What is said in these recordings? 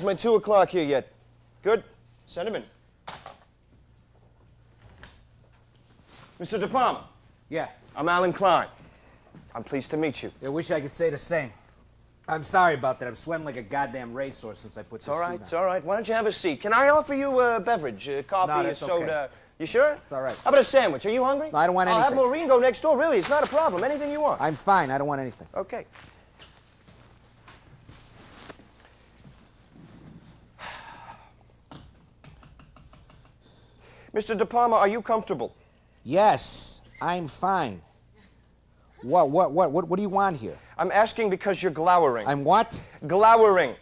Is my two o'clock here yet? Good. Send him in. Mr. De Palma, Yeah. I'm Alan Klein. I'm pleased to meet you. I wish I could say the same. I'm sorry about that. I've sweating like a goddamn racehorse since I put It's this all right. It's all right. Why don't you have a seat? Can I offer you a beverage, a coffee, No, a that's okay. soda? You sure? It's all right. How about a sandwich? Are you hungry? No, I don't want anything. I'll have. Maureen go next door. Really, it's not a problem. Anything you want. I'm fine. I don't want anything. Okay. Mr. De Palma, are you comfortable? Yes, I'm fine. What, what, what, what, what do you want here? I'm asking because you're glowering. I'm what? glowering.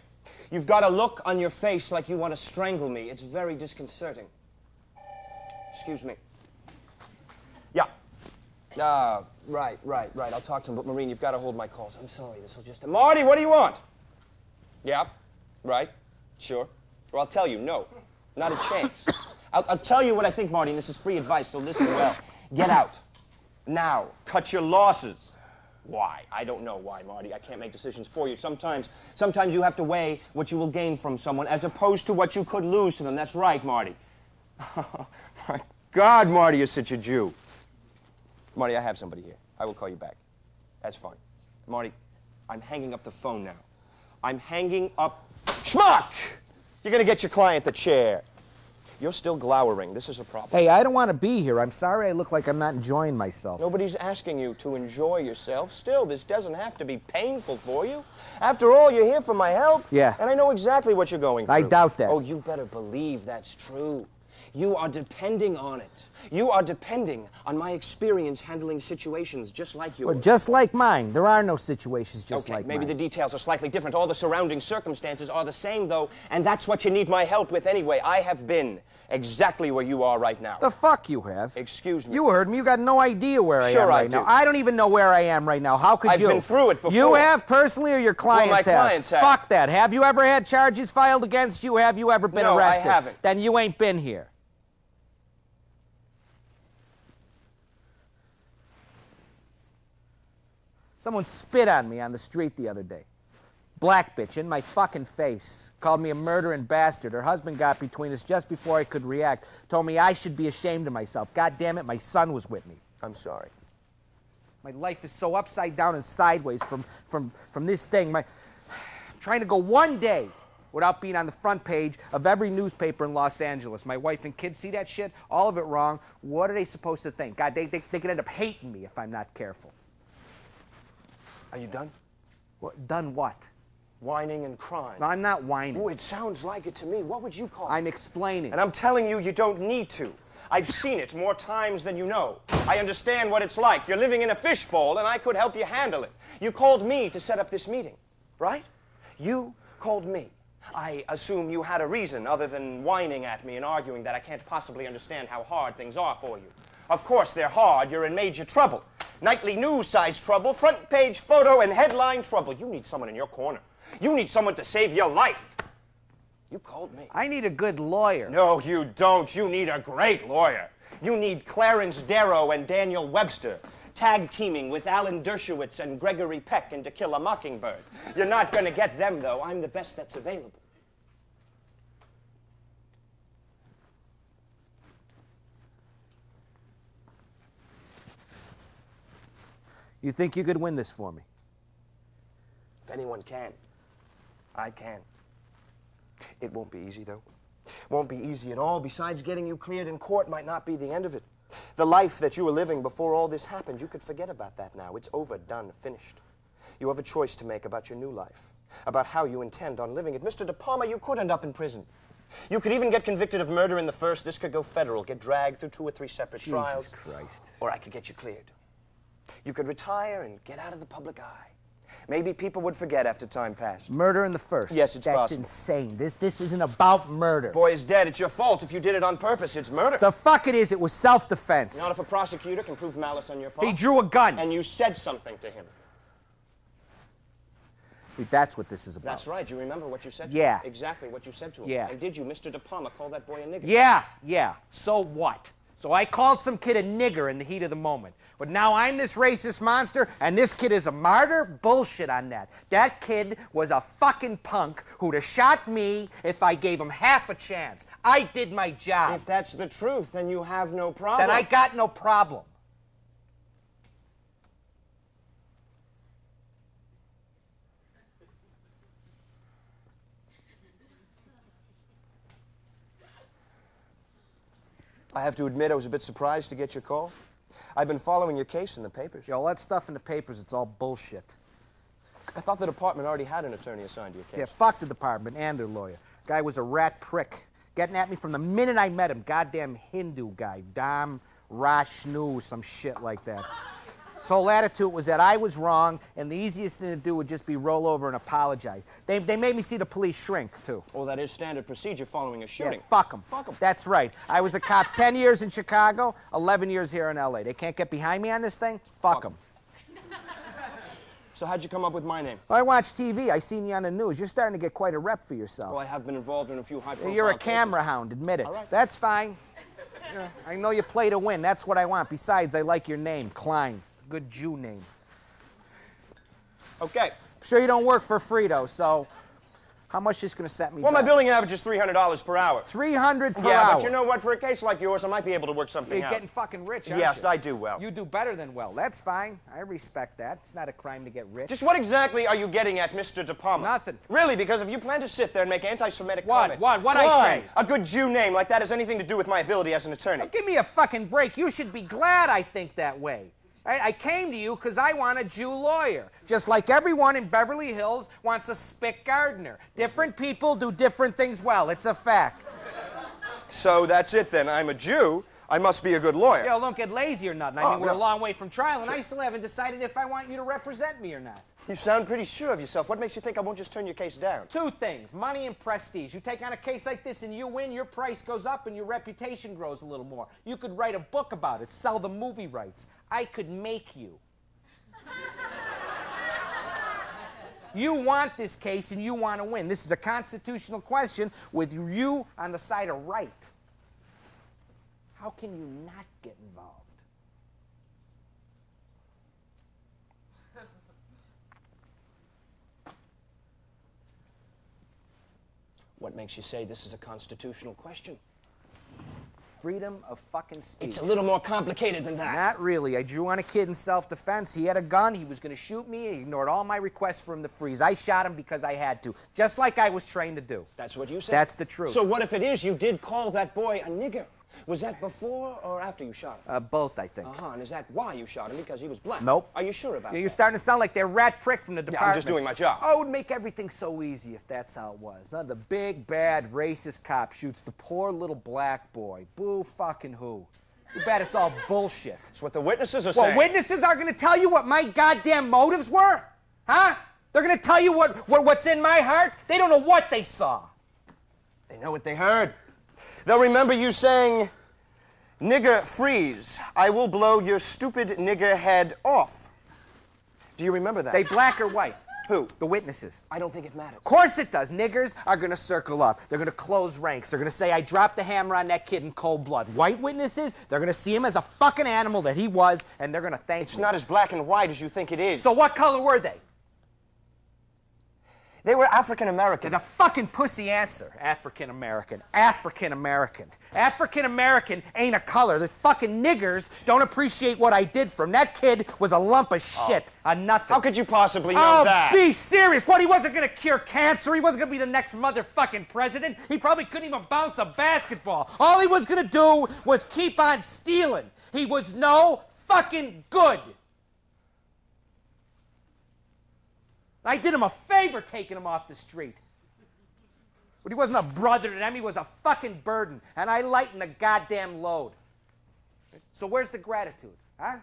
You've got a look on your face like you want to strangle me. It's very disconcerting. Excuse me. Yeah. Ah, right, right, right. I'll talk to him. But Maureen, you've got to hold my calls. I'm sorry. This will just. Marty, what do you want? Yeah. Right. Sure. Well, I'll tell you. No. Not a chance. I'll, I'll tell you what I think, Marty. and This is free advice, so listen well. Get out. Now. Cut your losses. Why? I don't know why, Marty. I can't make decisions for you. Sometimes, sometimes you have to weigh what you will gain from someone as opposed to what you could lose to them. That's right, Marty. My God, Marty, you're such a Jew. Marty, I have somebody here. I will call you back. That's fine. Marty, I'm hanging up the phone now. I'm hanging up. Schmuck! You're gonna get your client the chair. You're still glowering. This is a problem. Hey, I don't want to be here. I'm sorry I look like I'm not enjoying myself. Nobody's asking you to enjoy yourself. Still, this doesn't have to be painful for you. After all, you're here for my help. Yeah. And I know exactly what you're going through. I doubt that. Oh, you better believe that's true. You are depending on it. You are depending on my experience handling situations just like yours. Well, just like mine. There are no situations just okay, like maybe mine. the details are slightly different. All the surrounding circumstances are the same, though, and that's what you need my help with anyway. I have been exactly where you are right now. The fuck you have? Excuse me. You heard me. You got no idea where I Sure am I right now. do. I don't even know where I am right now. How could you? I've you? been through it before. You have personally, or your clients well, my have? clients have. Fuck that. Have you ever had charges filed against you? Have you ever been No, I arrested? haven't. Then you ain't been here. Someone spit on me on the street the other day. Black bitch in my fucking face. Called me a murdering bastard. Her husband got between us just before I could react. Told me I should be ashamed of myself. God damn it, my son was with me. I'm sorry. My life is so upside down and sideways from, from, from this thing. My, I'm trying to go one day without being on the front page of every newspaper in Los Angeles. My wife and kids see that shit, all of it wrong. What are they supposed to think? God, they, they, they could end up hating me if I'm not careful. Are you done? What, done what? Whining and crying. No, I'm not whining. Oh, it sounds like it to me. What would you call it? I'm explaining. And I'm telling you, you don't need to. I've seen it more times than you know. I understand what it's like. You're living in a fishbowl, and I could help you handle it. You called me to set up this meeting, right? You called me. I assume you had a reason other than whining at me and arguing that I can't possibly understand how hard things are for you. Of course, they're hard. You're in major trouble. Nightly news size trouble, front page photo, and headline trouble. You need someone in your corner. You need someone to save your life. You called me. I need a good lawyer. No, you don't. You need a great lawyer. You need Clarence Darrow and Daniel Webster, tag teaming with Alan Dershowitz and Gregory Peck in To Kill a Mockingbird. You're not going to get them, though. I'm the best that's available. You think you could win this for me? If anyone can, I can. It won't be easy, though. Won't be easy at all. Besides, getting you cleared in court might not be the end of it. The life that you were living before all this happened, you could forget about that now. It's over, done, finished. You have a choice to make about your new life, about how you intend on living it. Mr. De Palma, you could end up in prison. You could even get convicted of murder in the first. This could go federal, get dragged through two or three separate trials. Jesus Christ. Or I could get you cleared. You could retire and get out of the public eye. Maybe people would forget after time passed. Murder in the first. Yes, it's That's possible. insane. This this isn't about murder. Boy is dead. It's your fault if you did it on purpose. It's murder. The fuck it is. It was self-defense. Not if a prosecutor can prove malice on your part. He drew a gun. And you said something to him. That's what this is about. That's right. You remember what you said to Yeah. him? Exactly what you said to him. Yeah. And did you, Mr. De Palma, call that boy a nigger? Yeah, yeah. So what? So I called some kid a nigger in the heat of the moment. But now I'm this racist monster, and this kid is a martyr? Bullshit on that. That kid was a fucking punk who'd have shot me if I gave him half a chance. I did my job. If that's the truth, then you have no problem. Then I got no problem. I have to admit, I was a bit surprised to get your call. I've been following your case in the papers. Yo, all that stuff in the papers, it's all bullshit. I thought the department already had an attorney assigned to your case. Yeah, fuck the department and their lawyer. Guy was a rat prick. Getting at me from the minute I met him. Goddamn Hindu guy. Dam Rashnu, some shit like that. His whole attitude was that I was wrong, and the easiest thing to do would just be roll over and apologize. They, they made me see the police shrink, too. Well, that is standard procedure following a shooting. Yeah, fuck them. Fuck 'em. That's right. I was a cop 10 years in Chicago, 11 years here in LA. They can't get behind me on this thing? Fuck them. 'em. So how'd you come up with my name? I watch TV. I seen you on the news. You're starting to get quite a rep for yourself. Well, I have been involved in a few high-profile You're a cases. camera hound, admit it. All right. That's fine. I know you play to win. That's what I want. Besides, I like your name, Klein. Good Jew name. Okay. I'm sure you don't work for Frito, so how much is going to set me Well, my billing average is $300 per hour. 300 per yeah, hour. but you know what? For a case like yours, I might be able to work something You're out. getting fucking rich, aren't Yes, you? I do well. You do better than well. That's fine. I respect that. It's not a crime to get rich. Just what exactly are you getting at, Mr. De Palma? Nothing. Really, because if you plan to sit there and make anti-Semitic What? comments... What? What'd I say? A good Jew name like that has anything to do with my ability as an attorney. Give me a fucking break. You should be glad I think that way. I, I came to you because I want a Jew lawyer. Just like everyone in Beverly Hills wants a spick gardener. Different people do different things well. It's a fact. So that's it then. I'm a Jew. I must be a good lawyer. Yo, don't get lazy or nothing. I Oh, mean, we're a long way from trial, and I still haven't decided if I want you to represent me or not. You sound pretty sure of yourself. What makes you think I won't just turn your case down? Two things money and prestige. You take on a case like this and you win, your price goes up and your reputation grows a little more. You could write a book about it, sell the movie rights. I could make you. you want this case and you want to win. This is a constitutional question with you on the side of right. How can you not get involved? What makes you say this is a constitutional question? Freedom of fucking speech. It's a little more complicated than that. Not really. I drew on a kid in self-defense. He had a gun. He was going to shoot me. He ignored all my requests for him to freeze. I shot him because I had to, just like I was trained to do. That's what you said? That's the truth. So what if it is you did call that boy a nigger? Was that before or after you shot him? Uh, both, I think. Uh-huh, and is that why you shot him? Because he was black? Nope. Are you sure about Yeah, that? You're starting to sound like that rat prick from the Yeah, department. I'm just doing my job. Oh, it would make everything so easy if that's how it was. Huh? The big, bad, racist cop shoots the poor little black boy. Boo fucking who. You bet it's all bullshit. That's what the witnesses are Well, saying. Well, witnesses are going to tell you what my goddamn motives were? Huh? They're going to tell you what, what, what's in my heart? They don't know what they saw. They know what they heard. They'll remember you saying, Nigger, freeze. I will blow your stupid nigger head off. Do you remember that? They black or white? Who? The witnesses. I don't think it matters. Of course it does. Niggers are going to circle up. They're going to close ranks. They're going to say, I dropped the hammer on that kid in cold blood. White witnesses, they're going to see him as a fucking animal that he was, and they're going to thank It's me. not as black and white as you think it is. So what color were they? They were African American. The fucking pussy answer. African American. African American. African American ain't a color. The fucking niggers don't appreciate what I did for 'em. That kid was a lump of oh. shit. A nothing. How could you possibly know Oh, that? be serious. What, he wasn't gonna cure cancer? He wasn't gonna be the next motherfucking president? He probably couldn't even bounce a basketball. All he was gonna do was keep on stealing. He was no fucking good. I did him a favor taking him off the street. But he wasn't a brother to them, he was a fucking burden. And I lightened the goddamn load. So where's the gratitude? Huh?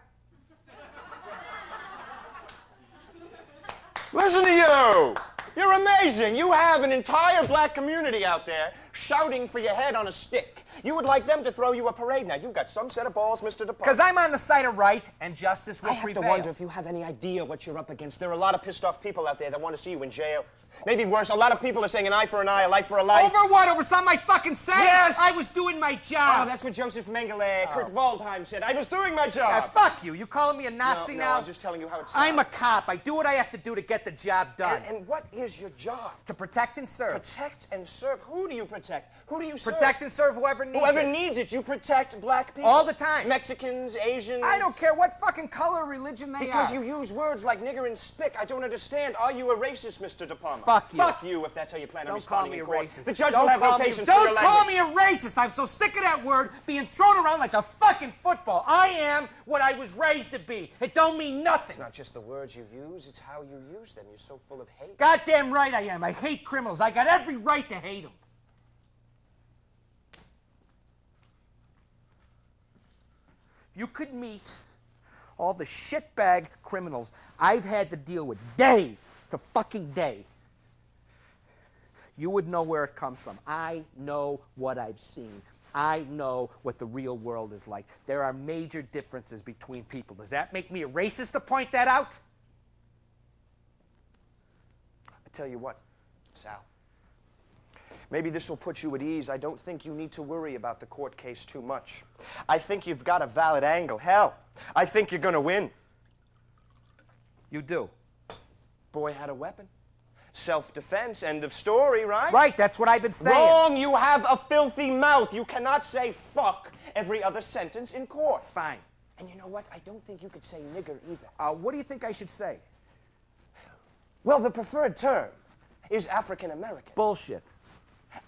Listen to you! You're amazing. You have an entire black community out there shouting for your head on a stick. You would like them to throw you a parade. Now, you've got some set of balls, Mr. DePaul. Because I'm on the side of right and justice will I have prevail. to wonder if you have any idea what you're up against. There are a lot of pissed off people out there that want to see you in jail. Maybe worse, a lot of people are saying an eye for an eye, a life for a life. Over what? Over something I fucking said? Yes! I was doing my Oh, job. that's what Joseph Mengele, Kurt Waldheim said. I was doing my job. Uh, fuck you. You calling me a Nazi no, now? I'm just telling you how it's. I'm a cop. I do what I have to do to get the job done. And, and what is your job? to protect and serve. Protect and serve. Who do you protect? Who do you serve? Protect and serve whoever needs Whoever it. Whoever needs it. You protect black people. All the time. Mexicans, Asians. I don't care what fucking color or religion they Because are. you use words like nigger and spick. I don't understand. Are you a racist, Mr. De Palma? Fuck you. Fuck you if that's how you plan on Don't call responding me in a court. racist. The judge don't will have no call me- for Don't call language. me a racist. I'm so sick of that word being thrown around like a fucking football. I am what I was raised to be. It don't mean nothing. It's not just the words you use, it's how you use them. You're so full of hate. Goddamn right I am. I hate criminals. I got every right to hate them. If you could meet all the shitbag criminals I've had to deal with day to fucking day, you would know where it comes from. I know what I've seen. I know what the real world is like. There are major differences between people. Does that make me a racist to point that out? I tell you what, Sal. Maybe this will put you at ease. I don't think you need to worry about the court case too much. I think you've got a valid angle. Hell, I think you're going to win. You do. Boy had a weapon. Self defense, end of story, right? Right, that's what I've been saying. Wrong! You have a filthy mouth. You cannot say fuck every other sentence in court. Fine. And you know what? I don't think you could say nigger either. Uh, what do you think I should say? Well, the preferred term is African American. Bullshit.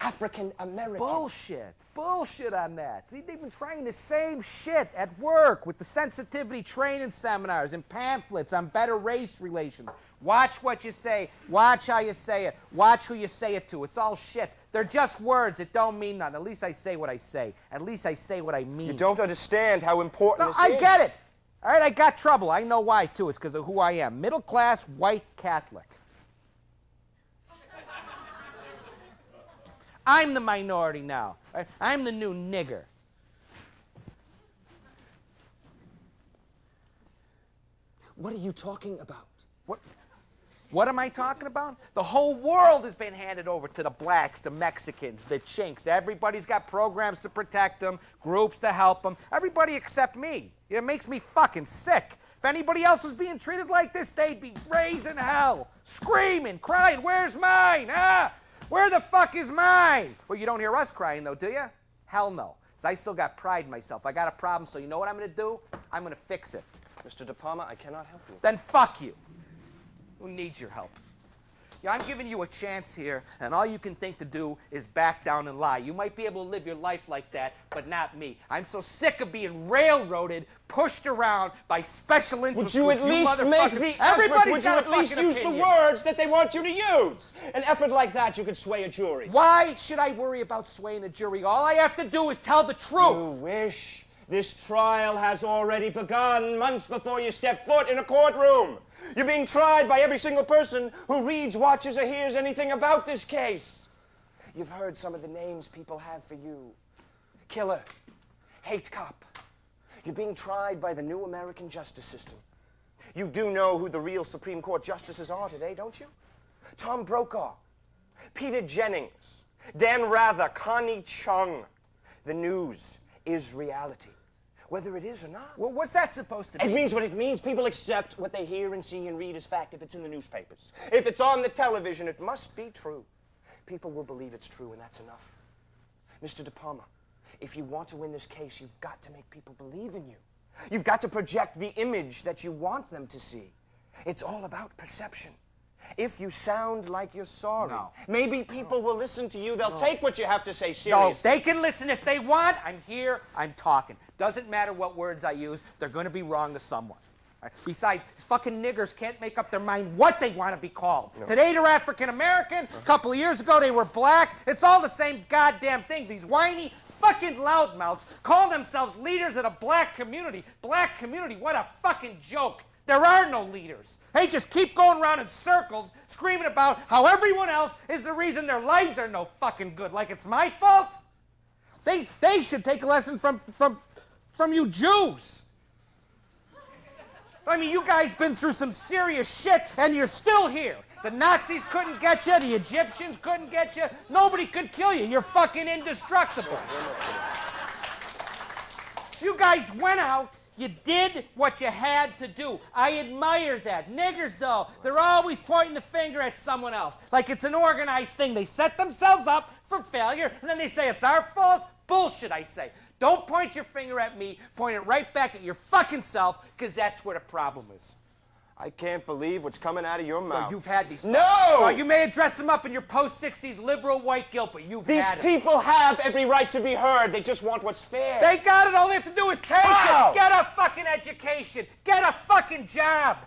African American. Bullshit. Bullshit on that. See, they've been trying the same shit at work with the sensitivity training seminars and pamphlets on better race relations. Watch what you say. Watch how you say it. Watch who you say it to. It's all shit. They're just words. It don't mean nothing. At least I say what I say. At least I say what I mean. You don't understand how important No, this I is. get it. All right, I got trouble. I know why, too. It's because of who I am. Middle class, white Catholic. I'm the minority now. right? I'm the new nigger. What are you talking about? What? What am I talking about? The whole world has been handed over to the blacks, the Mexicans, the chinks. Everybody's got programs to protect them, groups to help them. Everybody except me. It makes me fucking sick. If anybody else was being treated like this, they'd be raising hell, screaming, crying, Where's mine? Ah, where the fuck is mine? Well, you don't hear us crying though, do you? Hell no. 'Cause I still got pride in myself. I got a problem, so you know what I'm gonna do? I'm gonna fix it. Mr. De Palma, I cannot help you. Then fuck you. Who needs your help? Yeah, I'm giving you a chance here, and all you can think to do is back down and lie. You might be able to live your life like that, but not me. I'm so sick of being railroaded, pushed around by special interests. Would you at least make the effort? Everybody's Would you at least use opinion. the words that they want you to use? An effort like that, you could sway a jury. Why should I worry about swaying a jury? All I have to do is tell the truth. You wish. This trial has already begun months before you step foot in a courtroom. You're being tried by every single person who reads, watches, or hears anything about this case. You've heard some of the names people have for you killer, hate cop. You're being tried by the new American justice system. You do know who the real Supreme Court justices are today, don't you? Tom Brokaw, Peter Jennings, Dan Rather, Connie Chung. The news is reality, whether it is or not. Well, what's that supposed to be? It means what it means. People accept what they hear and see and read as fact if it's in the newspapers. If it's on the television, it must be true. People will believe it's true, and that's enough. Mr. De Palma, if you want to win this case, you've got to make people believe in you. You've got to project the image that you want them to see. It's all about perception. If you sound like you're sorry, No. maybe people will listen to you. They'll take what you have to say seriously. No, seriously. they can listen if they want. I'm here, I'm talking. Doesn't matter what words I use, they're going to be wrong to someone. Right? Besides, fucking niggers can't make up their mind what they want to be called. Today they're African American. A uh-huh. couple of years ago they were black. It's all the same goddamn thing. These whiny fucking loudmouths call themselves leaders of the black community. Black community, what a fucking joke. There are no leaders. They just keep going around in circles screaming about how everyone else is the reason their lives are no fucking good. Like it's my fault? They, they should take a lesson from, from, from you Jews. I mean, you guys been through some serious shit, and you're still here. The Nazis couldn't get you. The Egyptians couldn't get you. Nobody could kill you. You're fucking indestructible. You guys went out. You did what you had to do. I admire that. Niggers, though, they're always pointing the finger at someone else. Like it's an organized thing. They set themselves up for failure, and then they say it's our fault. Bullshit, I say. Don't point your finger at me. Point it right back at your fucking self, because that's where the problem is. I can't believe what's coming out of your mouth. Well, you've had these. No! Well, you may have dressed them up in your post 60s liberal white guilt, but you've These had it. people have every right to be heard. They just want what's fair. They got it. All they have to do is take Wow. it. Get a fucking education. Get a fucking job.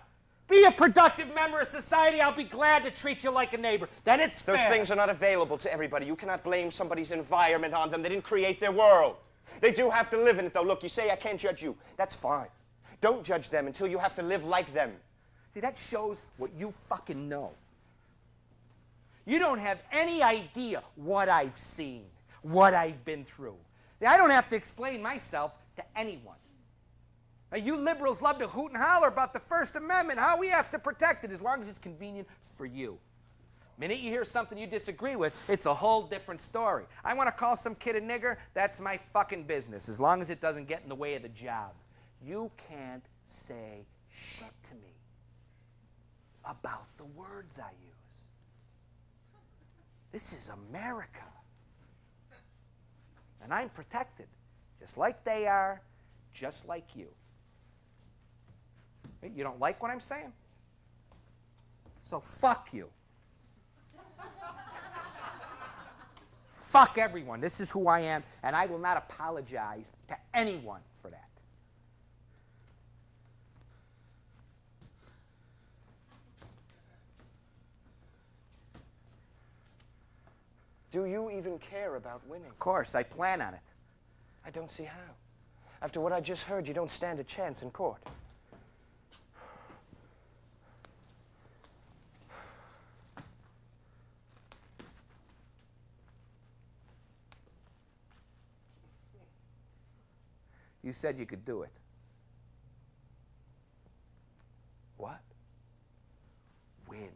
Be a productive member of society. I'll be glad to treat you like a neighbor. Then it's Those fair. things are not available to everybody. You cannot blame somebody's environment on them. They didn't create their world. They do have to live in it, though. Look, you say I can't judge you. That's fine. Don't judge them until you have to live like them. See, that shows what you fucking know. You don't have any idea what I've seen, what I've been through. I don't have to explain myself to anyone. Now, you liberals love to hoot and holler about the First Amendment, how we have to protect it as long as it's convenient for you. Minute you hear something you disagree with, it's a whole different story. I want to call some kid a nigger, that's my fucking business, as long as it doesn't get in the way of the job. You can't say shit to me about the words I use. This is America. And I'm protected, just like they are, just like you. You don't like what I'm saying? So fuck you. fuck everyone. This is who I am, and I will not apologize to anyone for that. Do you even care about winning? Of course, I plan on it. I don't see how. After what I just heard, you don't stand a chance in court. You said you could do it. What? Win.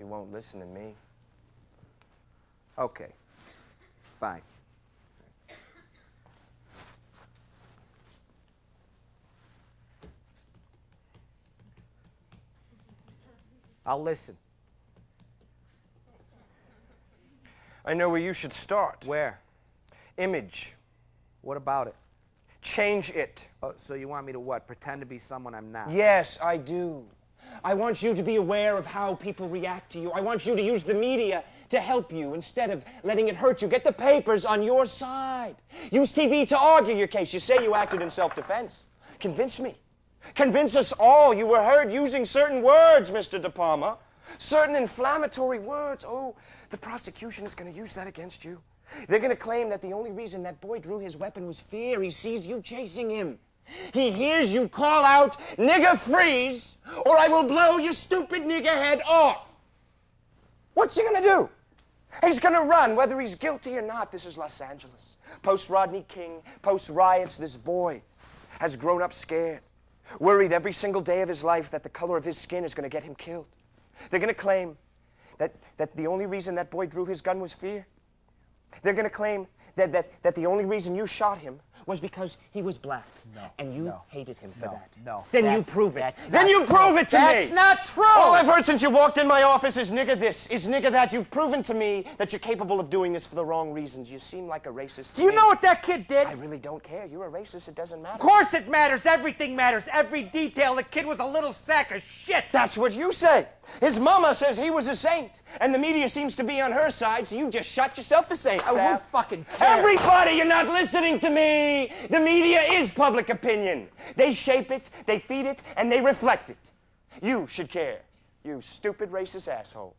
You won't listen to me. Okay. Fine. I'll listen. I know where you should start. Where? Image. What about it? Change it. Oh, so you want me to what? Pretend to be someone I'm not? Yes, I do. I want you to be aware of how people react to you. I want you to use the media to help you instead of letting it hurt you. Get the papers on your side. Use TV to argue your case. You say you acted in self defense. Convince me. Convince us all you were heard using certain words, Mr. De Palma. Certain inflammatory words. Oh, the prosecution is going to use that against you. They're going to claim that the only reason that boy drew his weapon was fear. He sees you chasing him. He hears you call out, nigger freeze, or I will blow your stupid nigger head off. What's he gonna do? He's gonna run, whether he's guilty or not. This is Los Angeles. Post Rodney King, post riots, this boy has grown up scared, worried every single day of his life that the color of his skin is gonna get him killed. They're gonna claim that, that the only reason that boy drew his gun was fear. They're gonna claim that, that, that the only reason you shot him was because he was black. No, And you no, hated him for no, that. no, Then you prove it. Then you true. prove it to That's me. That's not true. All I've heard since you walked in my office is nigger this, is nigger that. You've proven to me that you're capable of doing this for the wrong reasons. You seem like a racist. Do you know what that kid did? I really don't care. You're a racist. It doesn't matter. Of course it matters. Everything matters. Every detail. The kid was a little sack of shit. That's what you say. His mama says he was a saint, and the media seems to be on her side, so you just shot yourself a saint. Oh, who fucking cares? Everybody, you're not listening to me. The media is public opinion. They shape it, they feed it, and they reflect it. You should care. You stupid racist asshole.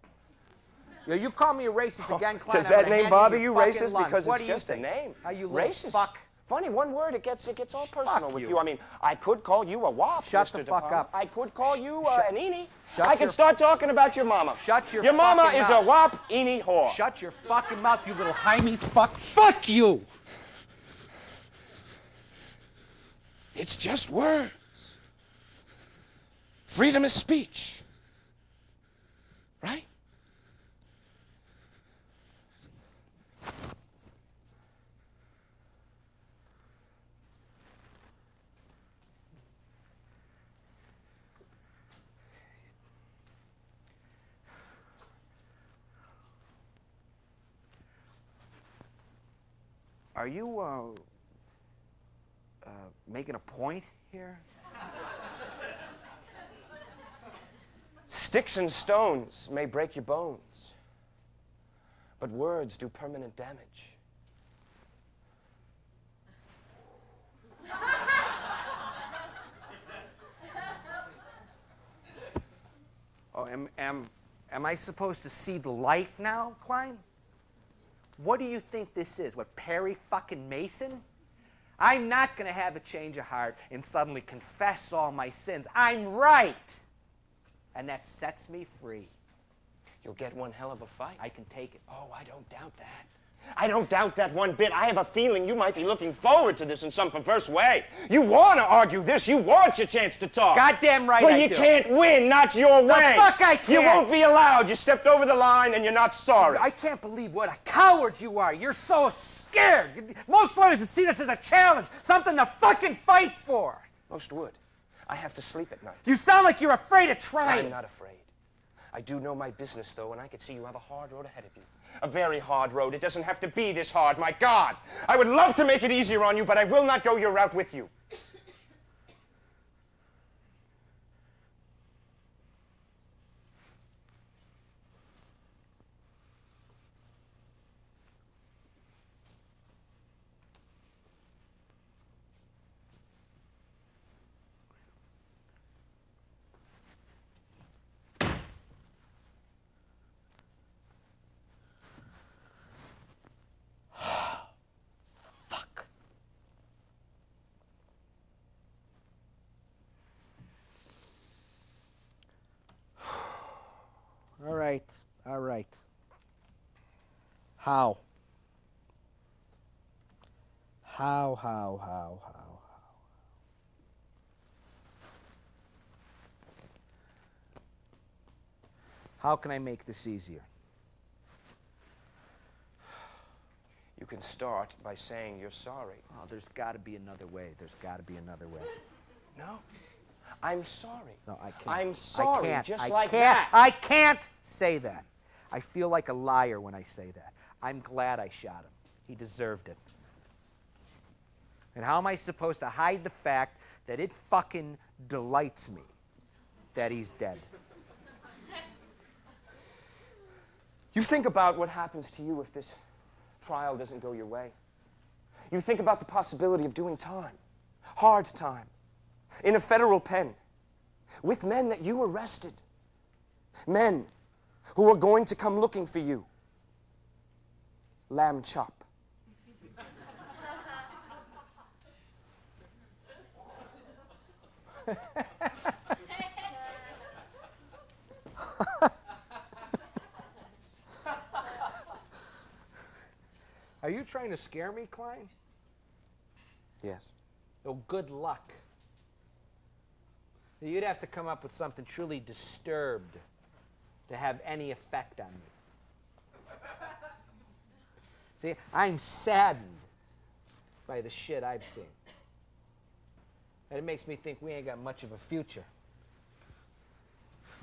Yo, you call me a racist again, oh, Klein. Does that name bother you, racist? lungs. Because What it's just a name. How you Racist. fuck? Funny, one word, it gets it gets all personal with you. you. I mean, I could call you a wop, Shut Mr. the fuck up. I could call you uh, an eenie. Shut I could start talking about your mama. Shut your Your mama is mouth. a wop, eenie whore. Shut your fucking mouth, you little Jaime fuck. Fuck you! It's just words. Freedom of speech. Are you, uh, uh, making a point here? Sticks and stones may break your bones, but words do permanent damage. Oh, am, am, am I supposed to see the light now, Klein? What do you think this is? What, Perry fucking Mason? I'm not going to have a change of heart and suddenly confess all my sins. I'm right. And that sets me free. You'll get one hell of a fight. I can take it. Oh, I don't doubt that. I don't doubt that one bit. I have a feeling you might be looking forward to this in some perverse way. You want to argue this. You want your chance to talk. Goddamn right But I you do. can't win, not your way. fuck I can't. You won't be allowed. You stepped over the line and you're not sorry. I can't believe what a coward you are. You're so scared. Most lawyers would see this as a challenge, something to fucking fight for. Most would. I have to sleep at night. You sound like you're afraid of trying. I'm not afraid. I do know my business, though, and I can see you have a hard road ahead of you. A very hard road. It doesn't have to be this hard, my God. I would love to make it easier on you, but I will not go your route with you. Fuck. All right, all right. How? How, how, how, how, how? How can I make this easier? You can start by saying you're sorry. Oh, there's got to be another way. There's got to be another way. No. I'm sorry. No, I can't. I'm I sorry, can't. just I like can't. that. I can't say that. I feel like a liar when I say that. I'm glad I shot him. He deserved it. And how am I supposed to hide the fact that it fucking delights me that he's dead? You think about what happens to you if this trial doesn't go your way. You think about the possibility of doing time, hard time, in a federal pen, with men that you arrested, men who are going to come looking for you. Lamb chop. Are you trying to scare me, Klein? Yes. Oh, good luck. You'd have to come up with something truly disturbed to have any effect on me. See, I'm saddened by the shit I've seen. And it makes me think we ain't got much of a future.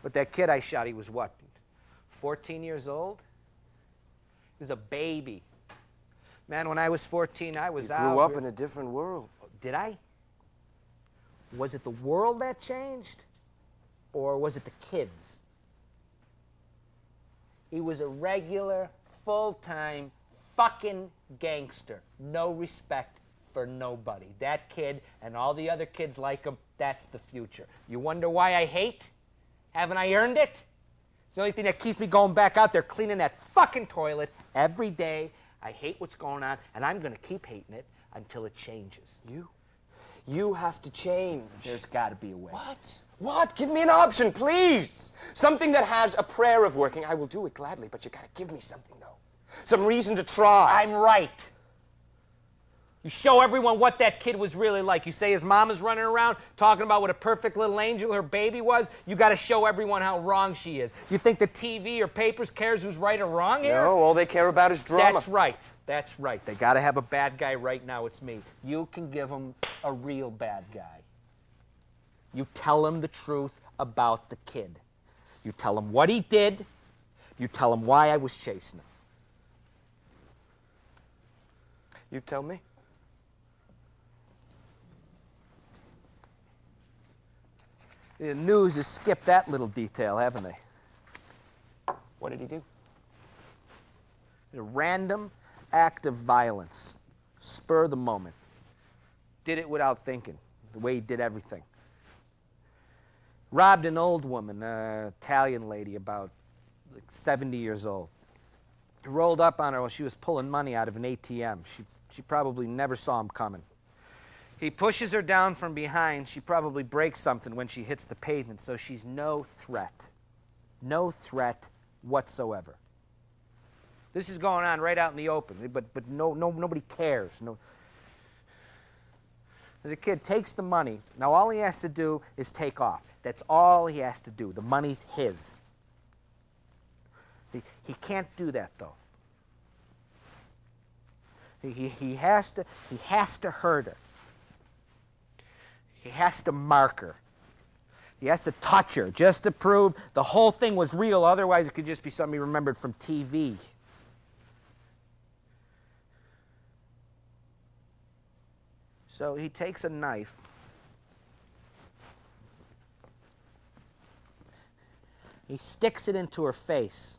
But that kid I shot, he was what? 14 years old? He was a baby. Man, when I was 14, I was You grew up here- in a different world. did I? Was it the world that changed? Or was it the kids? He was a regular, full time, fucking gangster. No respect for nobody. That kid and all the other kids like him, that's the future. You wonder why I hate? Haven't I earned it? It's the only thing that keeps me going back out there cleaning that fucking toilet every day. I hate what's going on, and I'm going to keep hating it. until it changes. You? You have to change. There's got to be a way. What? What? Give me an option, please. Something that has a prayer of working. I will do it gladly, but you gotta give me something, though. Some reason to try. I'm right. You show everyone what that kid was really like. You say his mom is running around talking about what a perfect little angel her baby was. You got to show everyone how wrong she is. You think the TV or papers cares who's right or wrong here? No, all they care about is drama. That's right. That's right. They got to have a bad guy right now. It's me. You can give them a real bad guy. You tell them the truth about the kid. You tell them what he did. You tell them why I was chasing him. You tell me. The news has skipped that little detail, haven't they? What did he do? A random act of violence, spur of the moment. Did it without thinking, the way he did everything. Robbed an old woman, an Italian lady, about like 70 years old. He rolled up on her while she was pulling money out of an ATM. She, she probably never saw him coming. He pushes her down from behind. She probably breaks something when she hits the pavement, so she's no threat. No threat whatsoever. This is going on right out in the open, but, but no, no, nobody cares. No. The kid takes the money. Now, all he has to do is take off. That's all he has to do. The money's his. He, he can't do that, though. He, he, has to, he has to hurt her. He has to mark her. He has to touch her just to prove the whole thing was real. Otherwise, it could just be something he remembered from TV. So he takes a knife. He sticks it into her face.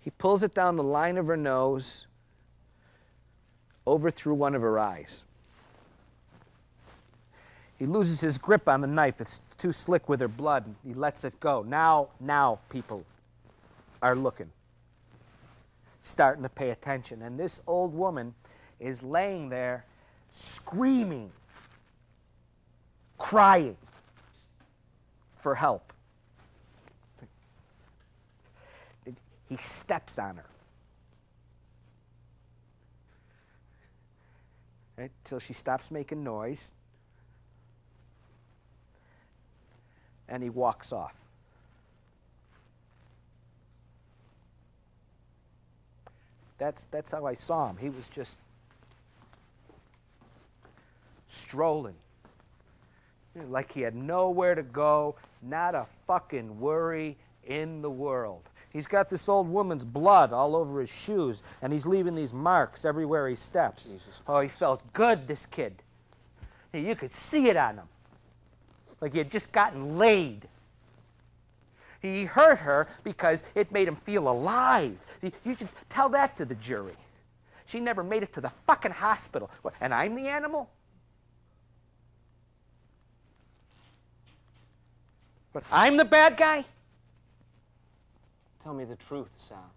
He pulls it down the line of her nose, over through one of her eyes. He loses his grip on the knife. It's too slick with her blood. He lets it go. Now, now people are looking, starting to pay attention. And this old woman is laying there screaming, crying for help. He steps on her. Right, till she stops making noise. And he walks off. That's, that's how I saw him. He was just strolling. Like he had nowhere to go, not a fucking worry in the world. He's got this old woman's blood all over his shoes, and he's leaving these marks everywhere he steps. Jesus oh, he felt good, this kid. You could see it on him. Like he had just gotten laid. He hurt her because it made him feel alive. You should tell that to the jury. She never made it to the fucking hospital. And I'm the animal? But I'm the bad guy? Tell me the truth, Sal.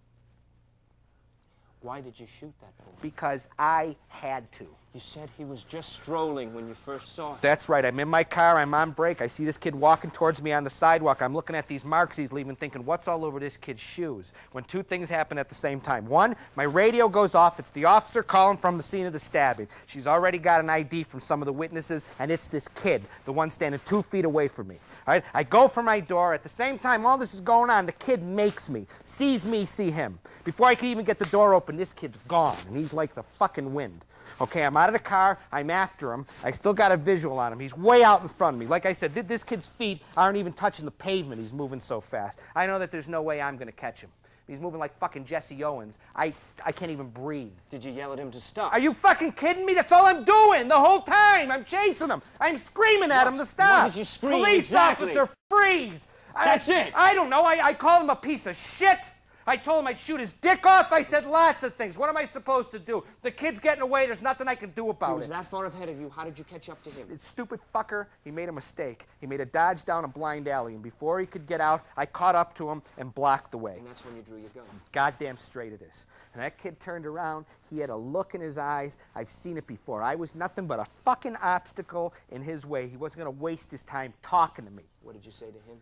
Why did you shoot that boy? Because I had to. You said he was just strolling when you first saw him. That's right. I'm in my car. I'm on break. I see this kid walking towards me on the sidewalk. I'm looking at these marks he's leaving, thinking, what's all over this kid's shoes? When two things happen at the same time. One, my radio goes off. It's the officer calling from the scene of the stabbing. She's already got an ID from some of the witnesses, and it's this kid, the one standing two feet away from me. All right? I go for my door. At the same time, all this is going on, the kid makes me, sees me, see him. Before I can even get the door open, this kid's gone, and he's like the fucking wind. Okay, I'm out of the car. I'm after him. I still got a visual on him. He's way out in front of me. Like I said, this kid's feet aren't even touching the pavement. He's moving so fast. I know that there's no way I'm going to catch him. He's moving like fucking Jesse Owens. I, I can't even breathe. Did you yell at him to stop? Are you fucking kidding me? That's all I'm doing the whole time. I'm chasing him. I'm screaming at him to stop. Why did you scream? Police exactly. officer, freeze. That's I, it. I don't know. I, I call him a piece of shit. I told him I'd shoot his dick off. I said lots of things. What am I supposed to do? The kid's getting away. There's nothing I can do about it. He was it. that far ahead of you. How did you catch up to him? This stupid fucker, he made a mistake. He made a dodge down a blind alley, and before he could get out, I caught up to him and blocked the way. And that's when you drew your gun. Goddamn straight it is. And that kid turned around. He had a look in his eyes. I've seen it before. I was nothing but a fucking obstacle in his way. He wasn't going to waste his time talking to me. What did you say to him?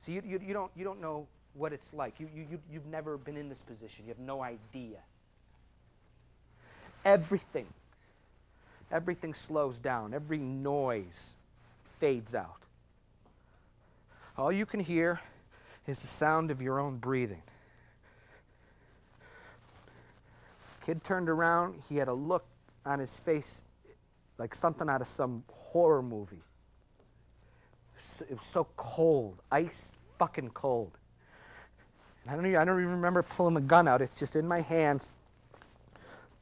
So you, you, you, don't, you don't know what it's like. You, you, you, you've never been in this position. You have no idea. Everything, everything slows down. Every noise fades out. All you can hear is the sound of your own breathing. Kid turned around. He had a look on his face like something out of some horror movie. It was so cold, ice fucking cold. And I don't, even, I don't even remember pulling the gun out. It's just in my hands,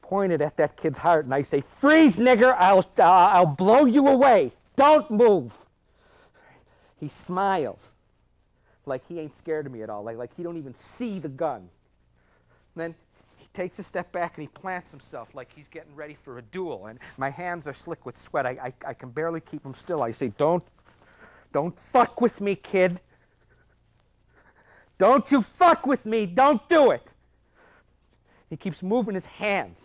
pointed at that kid's heart, and I say, "Freeze, nigger! I'll, uh, I'll blow you away. Don't move." He smiles, like he ain't scared of me at all, like like he don't even see the gun. then he takes a step back and he plants himself like he's getting ready for a duel. And my hands are slick with sweat. I, I, I can barely keep them still. I say, "Don't, don't fuck with me, kid." Don't you fuck with me. Don't do it. He keeps moving his hands.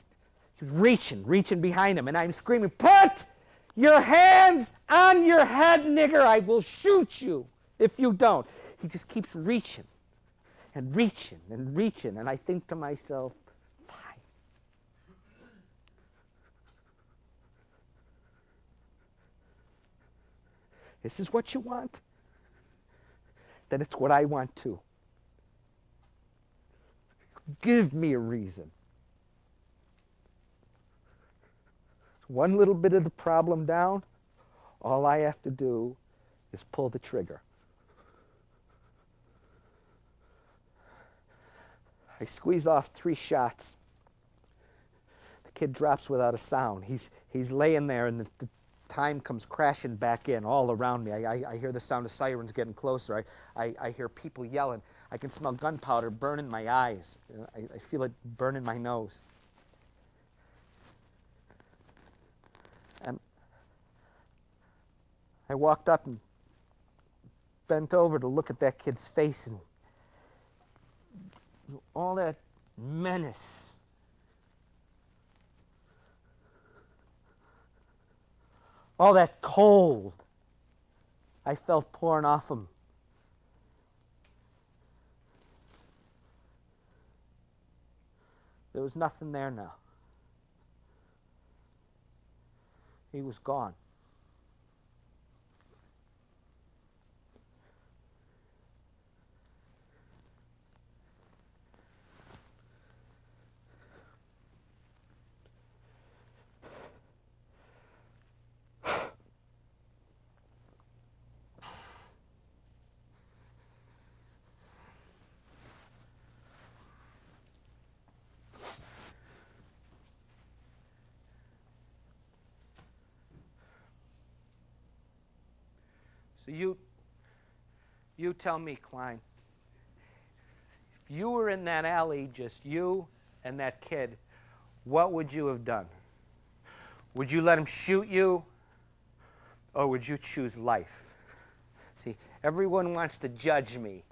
He's reaching, reaching behind him, and I'm screaming, Put your hands on your head, nigger. I will shoot you if you don't. He just keeps reaching and reaching and reaching, and I think to myself, Fine. This is what you want? Then it's what I want too. Give me a reason. One little bit of the problem down, all I have to do is pull the trigger. I squeeze off three shots. The kid drops without a sound. He's, he's laying there, and the, the time comes crashing back in all around me. I, I, I hear the sound of sirens getting closer. I, I, I hear people yelling. I can smell gunpowder burning my eyes. I, I feel it burning my nose. And I walked up and bent over to look at that kid's face and all that menace. All that cold I felt pouring off him. There was nothing there now. He was gone. You you tell me, Klein. If you were in that alley, just you and that kid, what would you have done? Would you let him shoot you? Or would you choose life? See, everyone wants to judge me.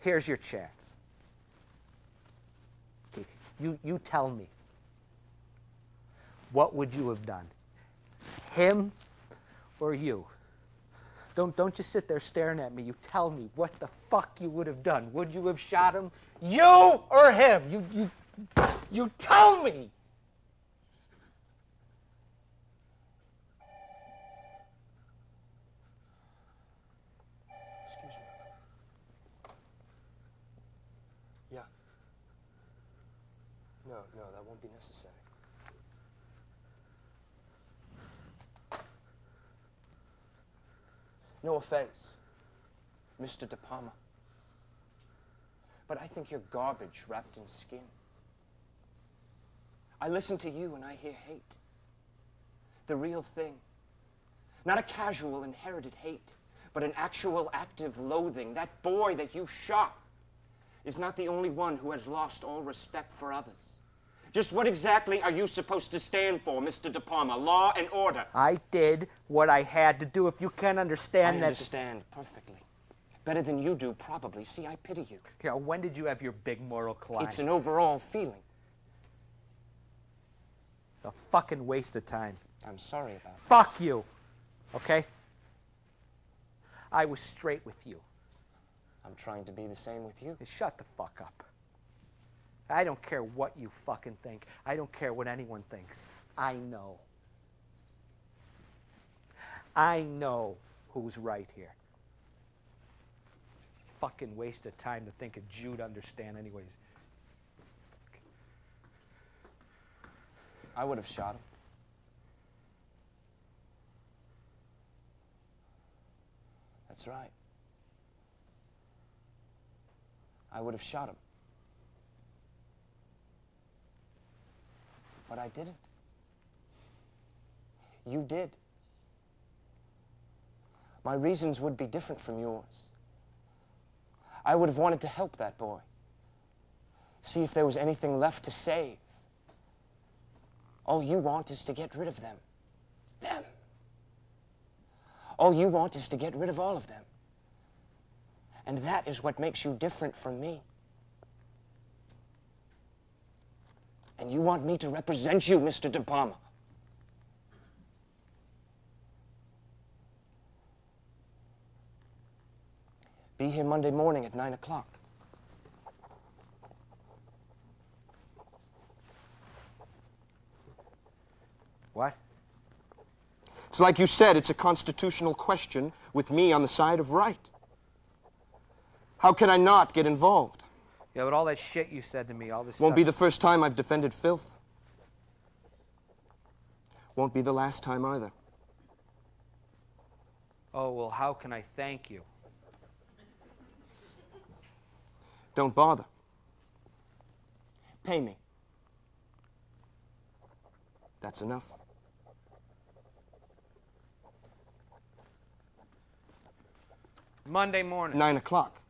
Here's your chance. Okay, you, you tell me. What would you have done? Him or you? Don't, don't just sit there staring at me. You tell me what the fuck you would have done. Would you have shot him? You or him? You, you, you tell me. Me. Yeah. No, no, that won't be necessary. No offense, Mr. De Palma. But I think you're garbage wrapped in skin. I listen to you and I hear hate. The real thing. Not a casual inherited hate, but an actual active loathing. That boy that you shot. is not the only one who has lost all respect for others. Just what exactly are you supposed to stand for, Mr. De Palma? Law and order. I did what I had to do. If you can't understand I that. I understand perfectly. Better than you do, probably. See, I pity you. Yeah, when did you have your big moral climb? It's an overall feeling. It's a fucking waste of time. I'm sorry about it. Fuck you. Okay? I was straight with you. I'm trying to be the same with you. Shut the fuck up. I don't care what you fucking think. I don't care what anyone thinks. I know. I know who's right here. Fucking waste of time to think a Jew'd understand, anyways. I would have shot him. That's right. I would have shot him. But I didn't. You did. My reasons would be different from yours. I would have wanted to help that boy. See if there was anything left to save. All you want is to get rid of them. Them. All you want is to get rid of all of them. And that is what makes you different from me. And you want me to represent you, Mr. De Palma. Be here Monday morning at 9 o'clock. What? It's like you said, it's a constitutional question with me on the side of right. How can I not get involved? Yeah, but all that shit you said to me, all this Won't stuff. be the first time I've defended filth. Won't be the last time either. Oh, well, how can I thank you? Don't bother. Pay me. That's enough. Monday morning. Nine o'clock.